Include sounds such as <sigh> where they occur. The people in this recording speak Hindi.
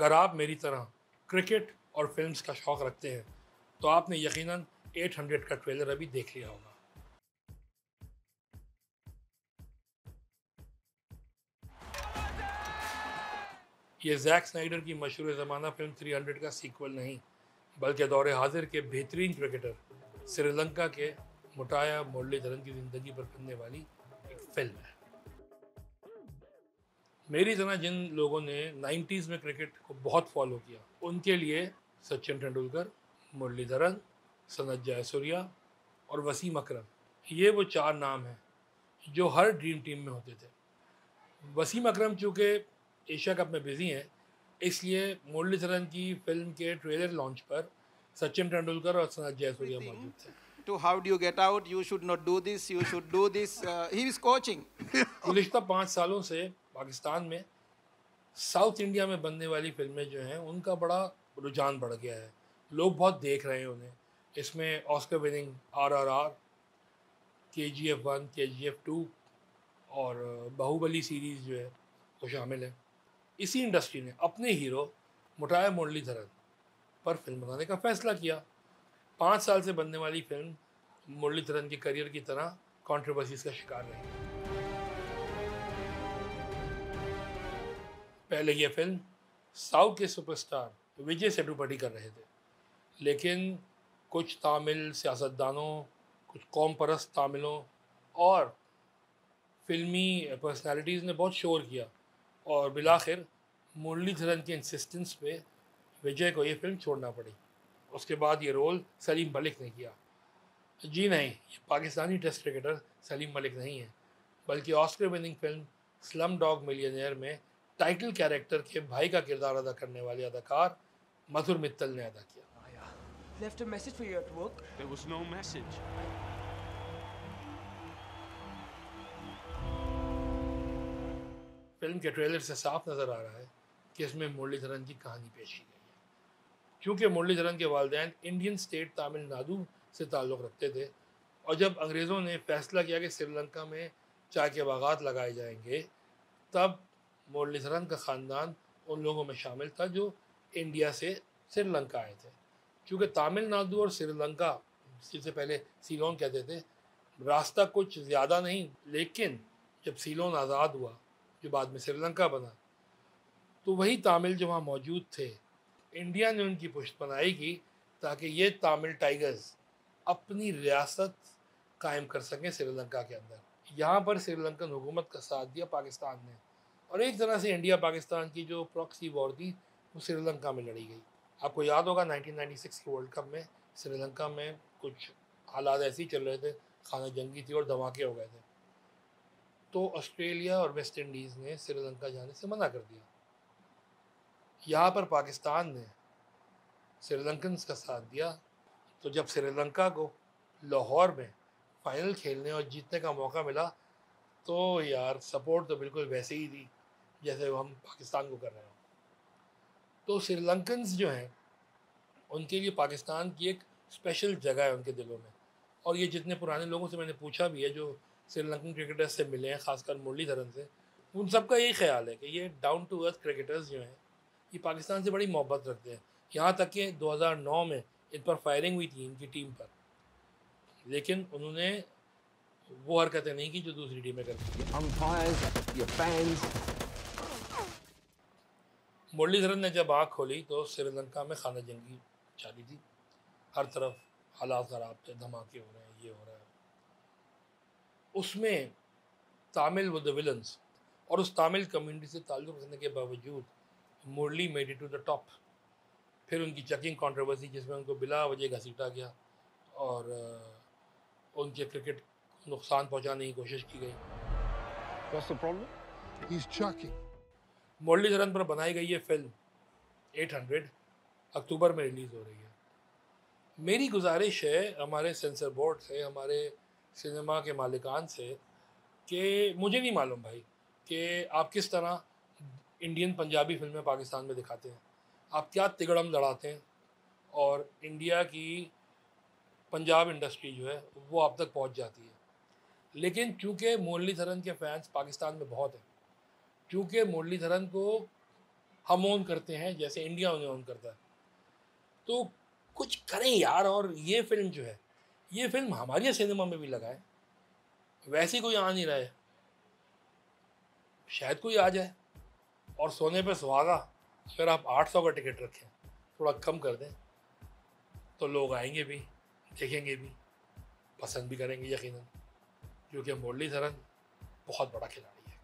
अगर आप मेरी तरह क्रिकेट और फिल्म्स का शौक़ रखते हैं तो आपने यकीनन 800 का ट्रेलर अभी देख लिया होगा। ये जैक स्नाइडर की मशहूर ज़माना फ़िल्म 300 का सीक्वल नहीं, बल्कि दौर हाजिर के बेहतरीन क्रिकेटर, श्रीलंका के मुटाया मुरलीधरन की ज़िंदगी पर बनने वाली एक फ़िल्म है। मेरी तरह जिन लोगों ने 90s में क्रिकेट को बहुत फॉलो किया उनके लिए सचिन तेंदुलकर मुरलीधरन सनत जयसूर्या और वसीम अकरम ये वो चार नाम हैं जो हर ड्रीम टीम में होते थे। वसीम अकरम चूँकि एशिया कप में बिज़ी हैं इसलिए मुरलीधरन की फ़िल्म के ट्रेलर लॉन्च पर सचिन तेंदुलकर और सनत जयसूर्या मौजूद थे। To how do you get out? You should not do this you should do this uh, he is coaching. <laughs> गुज़श्ता पाँच सालों से पाकिस्तान में साउथ इंडिया में बनने वाली फ़िल्में जो हैं, उनका बड़ा रुझान बढ़ गया है। लोग बहुत देख रहे हैं उन्हें। इसमें Oscar winning are are are के जी एफ़ वन के जी एफ़ टू और बाहुबली सीरीज़ जो है, वो शामिल है। इसी इंडस्ट्री ने अपने हीरो मुटाया मुरलीधरन पर फ़िल्म बनाने का फैसला किया। पाँच साल से बनने वाली फ़िल्म मुरलीधरन के करियर की तरह कंट्रोवर्सीज का शिकार रही। पहले ये फ़िल्म साउथ के सुपरस्टार विजय सेठुपति कर रहे थे। लेकिन कुछ तामिल सियासतदानों, कुछ कौम परस्त तामिलों और फिल्मी पर्सनालिटीज़ ने बहुत शोर किया और बिलाखिर मुरलीधरन के इंसिस्टेंस पे विजय को ये फ़िल्म छोड़ना पड़ी। उसके बाद ये रोल सलीम मलिक ने किया। जी नहीं, ये पाकिस्तानी टेस्ट क्रिकेटर सलीम मलिक नहीं है, बल्कि Oscar winning film Slumdog Millionaire में टाइटल कैरेक्टर के भाई का किरदार अदा करने वाले अदाकार मधुर मित्तल ने अदा किया Left a message for you at work. There was no message. Film के ट्रेलर से साफ़ नज़र आ रहा है कि इसमें मुरलीधरन की कहानी पेश की गई है क्योंकि मुरलीधरन के वालदेन इंडियन स्टेट तमिलनाडु से ताल्लुक़ रखते थे और जब अंग्रेज़ों ने फैसला किया कि श्रीलंका में चाय के बागात लगाए जाएँगे तब मुरलीधरन का ख़ानदान उन लोगों में शामिल था जो इंडिया से श्रीलंका आए थे। क्योंकि तमिलनाडु और श्रीलंका जिसे पहले सीलोन कहते थे, रास्ता कुछ ज़्यादा नहीं, लेकिन जब सीलोन आज़ाद हुआ, जो बाद में श्रीलंका बना तो वही तामिल जो वहाँ मौजूद थे, इंडिया ने उनकी पुष्ट बनाई की ताकि ये तामिल टाइगर्स अपनी रियासत कायम कर सकें श्रीलंका के अंदर। यहाँ पर श्रीलंकन हुकूमत का साथ दिया पाकिस्तान ने। और एक तरह से इंडिया पाकिस्तान की जो प्रॉक्सी वॉर थी, वो श्रीलंका में लड़ी गई। आपको याद होगा 1996 के वर्ल्ड कप में श्रीलंका में कुछ हालात ऐसे ही चल रहे थे, खाना जंगी थी और धमाके हो गए थे। तो ऑस्ट्रेलिया और वेस्ट इंडीज़ ने श्रीलंका जाने से मना कर दिया। यहाँ पर पाकिस्तान ने श्रीलंकन का साथ दिया। तो जब श्रीलंका को लाहौर में फाइनल खेलने और जीतने का मौका मिला तो यार सपोर्ट तो बिल्कुल वैसे ही थी। जैसे हम पाकिस्तान को कर रहे हो। तो श्रीलंकन्स जो हैं, उनके लिए पाकिस्तान की एक स्पेशल जगह है उनके दिलों में। और ये जितने पुराने लोगों से मैंने पूछा भी है, जो श्रीलंकन क्रिकेटर्स से मिले हैं, खासकर मुरलीधरन से, उन सबका यही ख्याल है कि ये डाउन टू अर्थ क्रिकेटर्स जो हैं, ये पाकिस्तान से बड़ी मोहब्बत रखते हैं। यहाँ तक कि 2009 में इन पर फायरिंग हुई थी इनकी टीम पर। लेकिन उन्होंने वो हरकतें नहीं की जो दूसरी टीमें करती मुरलीधरन ने जब आँख खोली तो श्रीलंका में खाना जंगी जारी थी हर तरफ़ हालात ख़राब थे, धमाके हो रहे हैं, ये हो रहा है उसमें तामिल व द और उस तामिल कम्युनिटी से ताल्लुक़ रखने के बावजूद Murali made to the top फिर उनकी चेकिंग कंट्रोवर्सी जिसमें उनको बिला वजह घसीटा गया और उनके क्रिकेट नुकसान पहुँचाने की कोशिश की गई? He's chucking. मुरलीधरन पर बनाई गई ये फ़िल्म 800 अक्टूबर में रिलीज़ हो रही है। मेरी गुजारिश है, हमारे सेंसर बोर्ड से हमारे सिनेमा के मालिकान से, कि मुझे नहीं मालूम भाई, कि आप किस तरह इंडियन पंजाबी फ़िल्में पाकिस्तान में दिखाते हैं। आप क्या तिगड़म लड़ाते हैं, और इंडिया की पंजाब इंडस्ट्री जो है, वो आप तक पहुँच जाती है। लेकिन चूँकि मुरलीधरन के फैंस पाकिस्तान में बहुत हैं चूँकि मुरलीधरन को हम ओन करते हैं, जैसे इंडिया उन्हें ओन करता है। तो कुछ करें यार, और ये फ़िल्म जो है, ये फ़िल्म हमारे सिनेमा में भी लगाए वैसे कोई आ नहीं रहा है। शायद कोई आ जाए। और सोने पे सुहागा, अगर आप 800 का टिकट रखें, थोड़ा कम कर दें तो लोग आएँगे भी, देखेंगे भी, पसंद भी करेंगे यकीनन। क्योंकि मुरलीधरन बहुत बड़ा खिलाड़ी है।